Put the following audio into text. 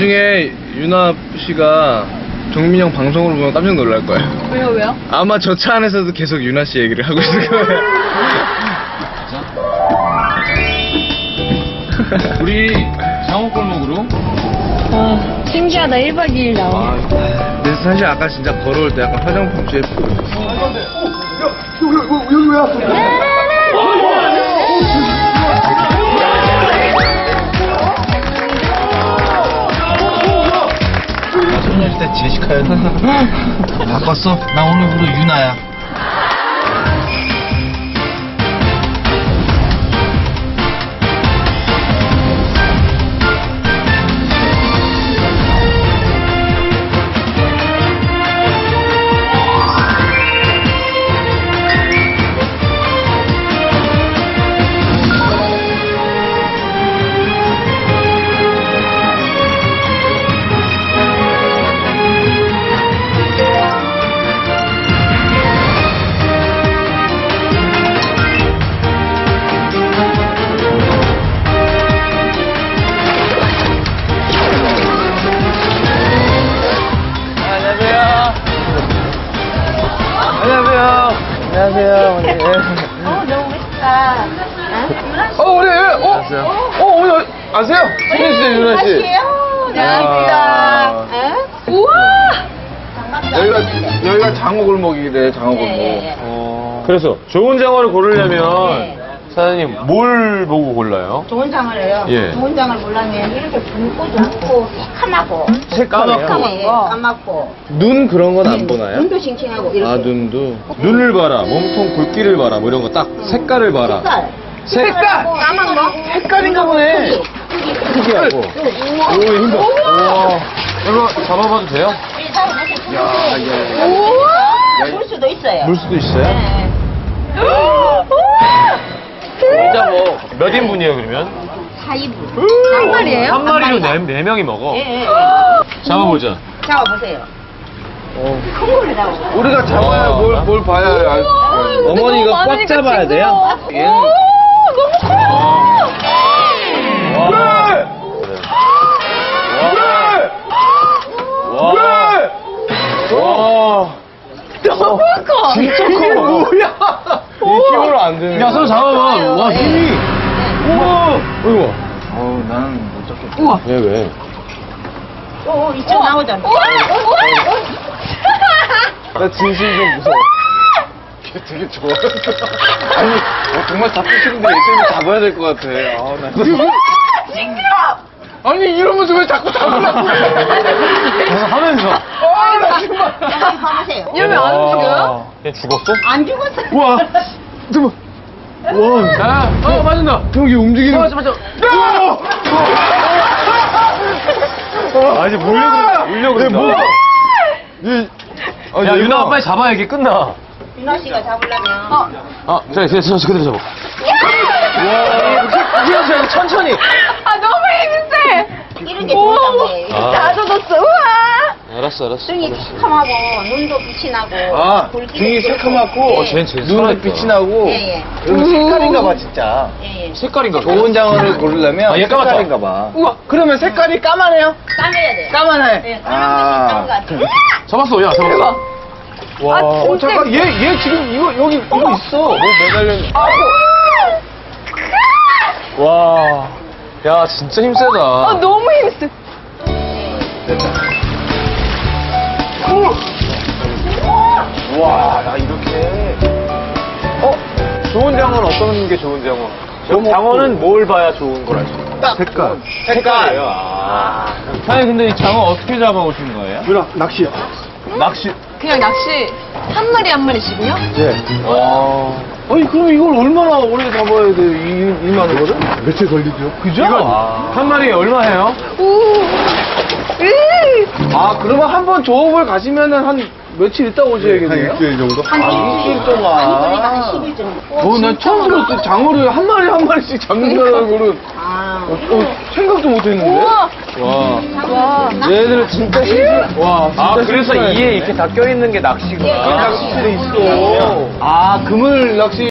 나중에 유나 씨가 정민 형 방송으로 보면 깜짝 놀랄 거예요. 왜요, 왜요? 아마 저 차 안에서도 계속 유나 씨 얘기를 하고 있을 거예요. 우리 장호 골목으로 어, 신기하다. 1박 2일 나오네. 아, 근데 사실 아까 진짜 걸어올 때 약간 화장품 제 소녀시대 제시카였는데 바꿨어? 나 오늘부로 유나야 안녕하세요. 어머니. 어, 너무 멋있다. 어, 우리, 어? 안녕하세요. 어, 어머니, 아세요? 소민 씨, 유나 씨. 안녕하세요. 아. 어? 우와! 여기가, 여기가 장어 골목이래, 장어 골목. 예, 예. 어. 그래서 좋은 장어를 고르려면 네. 사장님 뭘 보고 골라요? 좋은 장을요. 예. 좋은 장을 몰라면 이렇게 붉고 좁고 새카맣고 색까맣고. 예, 까맣고 눈 그런 건 안 보나요? 눈도 싱싱하고 이렇게 아, 눈도. 눈을 봐라, 몸통 굵기를 봐라, 뭐 이런 거 딱 색깔을 봐라. 색깔 색깔! 까만 거 색깔인가 보네. 특이하고. 오, 힘들어. 우와. 이거 잡아봐도 돼요? 야, 야, 야. 우와! 물 수도 있어요. 물 수도 있어요? 네. 뭐, 몇 인분이에요, 그러면? 사이분. 한 마리예요? 한 마리로 네, 네 명이 먹어. 예, 예. 잡아보자. 잡아보세요. 어. 큰 걸로 잡아. 우리가 잡아야 와. 뭘, 뭘 봐야 알 우와, 어머니가 너무 꽉 잡아야 돼요? 얘는. 오, 너무 커요! 와. 와. 너무 커! 진짜 커. 뭐야? 이 힘으로 안 되는 야, 손 잡아봐. 와, 힘이. 우와. 어이구. 어우, 나는 못 잡겠다. 우와! 왜, 왜? 또 이쪽 나오잖아. 우와! 우와! 나 진심 좀 무서워. 걔 되게 좋아했어. 아니, 어, 정말 싫은데 얘 때문에 잡아야 될 것 같아. 아, 나. 징그러워! 아니, 이러면서 왜 자꾸 잡으려고 그래? 계속 하면서. 아. 한번 봐보세요. 이러면 안 움직여요? 얘 죽었어? 안 죽었어. 우와. 잠깐만. 와. 야, 어, 맞은다. 저기 움직이는. 맞아, 맞아. 아, 이제 물려고, 물려고 아, 야, 유나 빨리 잡아, 이게 끝나. 윤아 씨가 잡으려면 어. 아, 자, 그냥 저, 저 그대로 잡아. 와. 천천히. 아, 너무 힘세! 이런 게 좋은 장이에요. 아. 다 젖었어, 우와! 알았어, 알았어. 등이 새카하고 눈도 빛이 나고 아, 등이 그렇고. 새카맣고, 예. 어, 쟤는 제일 눈에 살아있다. 빛이 나고, 예, 예. 그리고 색깔인가 봐, 진짜. 예, 예. 색깔인가? 좋은 장어를 고르려면 아, 얘 까맣다. 색깔인가 봐. 우와! 그러면 색깔이 까만해요? 까매야 돼요. 까만해. 예, 아. 까만 것이 짠것 같아요. 잡았어, 야, 잡았어. 와. 아, 어, 잠깐, 얘, 얘 지금 이거, 여기, 이거 있어. 뭐 매달렸 아, 와. 야, 진짜 힘세다. 아, 너무 힘 세! 와, 나 이렇게. 어? 좋은 장어는 어떤 게 좋은 장어? 너무 장어는 뭘 봐야 좋은 걸 알수 있어? 색깔. 색깔이요. 아. 사장님, 근데 이 장어 어떻게 잡아오신 거예요? 누나, 낚시요. 낚시. 그냥 낚시 한 마리 한 마리씩이요? 네. 와. 아니, 그럼 이걸 얼마나 오래 잡아야 돼? 이, 이만한 거를? 며칠 걸리죠? 그죠? 이거 한 마리에 얼마 해요? 오! 으! 아, 그러면 한 번 조업을 가시면은 한 며칠 있다 오셔야겠네요? 일주일 정도? 한 아, 일주일 일주일 동안. 아니, 그러니까 한 10일 정도. 어, 난 처음 들었어. 장어를 한 마리 한 마리씩 잡는다는 거는 아. 어, 어, 생각도 못 했는데? 와. 와! 얘들은 진짜 신기해. 와, 진짜 아, 그래서. 이에 이렇게 다 껴있는 게 낚시구나. 예, 낚시들이 있어. 아, 그물 낚시